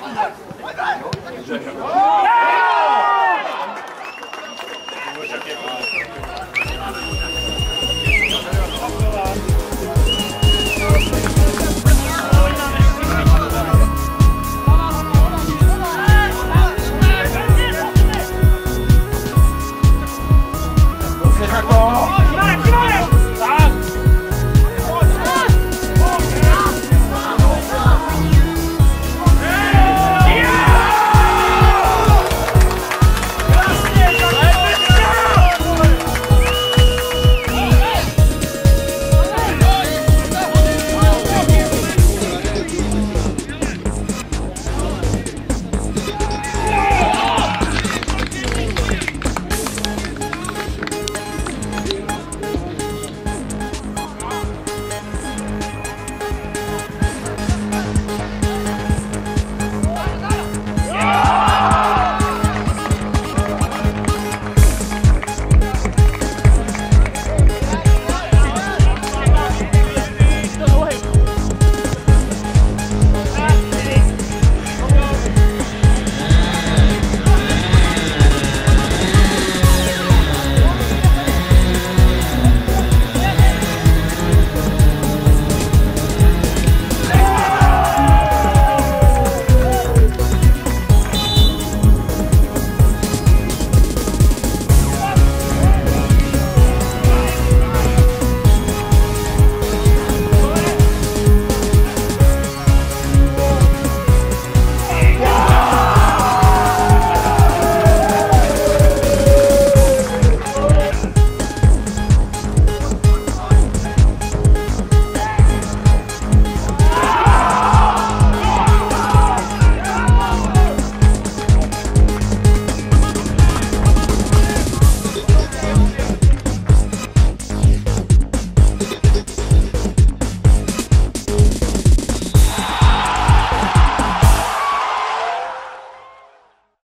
Vai, vai, vai.